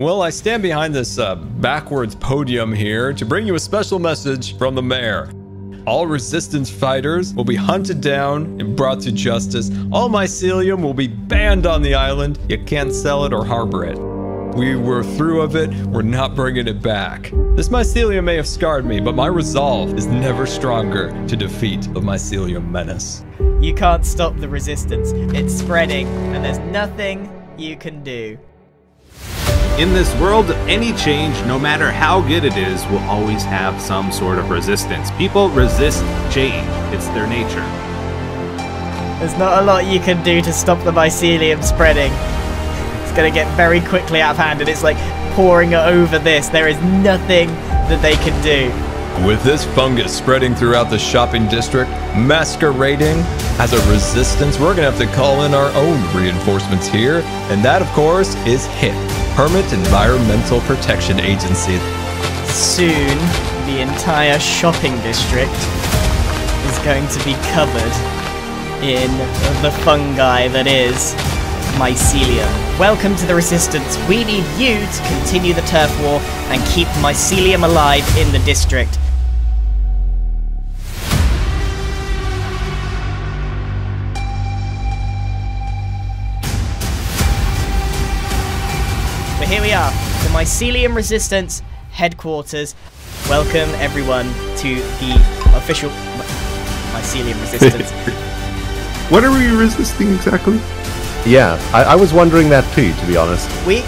Well, I stand behind this uh, backwards podium here to bring you a special message from the mayor. All resistance fighters will be hunted down and brought to justice. All mycelium will be banned on the island. You can't sell it or harbor it. We were through of it, we're not bringing it back. This mycelium may have scarred me, but my resolve is never stronger to defeat the mycelium menace. You can't stop the resistance. It's spreading, and there's nothing you can do. In this world, any change, no matter how good it is, will always have some sort of resistance. People resist change, it's their nature. There's not a lot you can do to stop the mycelium spreading. It's gonna get very quickly out of hand, and it's like pouring over this. There is nothing that they can do. With this fungus spreading throughout the shopping district, masquerading as a resistance, we're gonna have to call in our own reinforcements here, and that, of course, is HEP, Hermit Environmental Protection Agency. Soon, the entire shopping district is going to be covered in the fungi that is mycelium. Welcome to the resistance. We need you to continue the turf war and keep mycelium alive in the district. Here we are, the Mycelium Resistance headquarters. Welcome everyone to the official My- Mycelium Resistance. What are we resisting exactly? Yeah, I, I was wondering that too, to be honest. we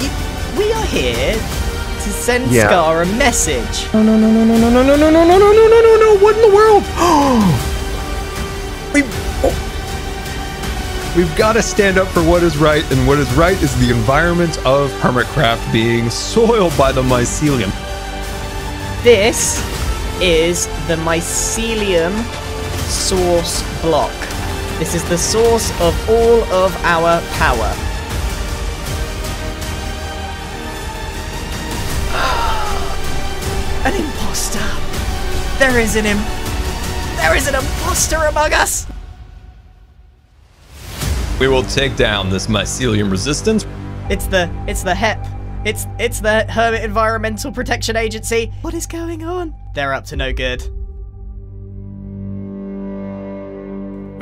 we are here to send Yeah. Scar a message. No, no, no, no, no, no, no, no, no, no, no, no, no, no, no, no, what in the world? We've got to stand up for what is right, and what is right is the environment of Hermitcraft being soiled by the mycelium. This is the Mycelium source block. This is the source of all of our power. An imposter. There is an im- There is an imposter among us. We will take down this mycelium resistance. It's the it's the HEP. It's it's the Hermit Environmental Protection Agency. What is going on? They're up to no good.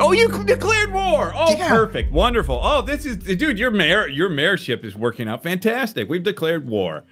Oh, you declared war! Oh, perfect, wonderful. Oh, this is, dude, your mayor, your mayorship is working out fantastic. We've declared war.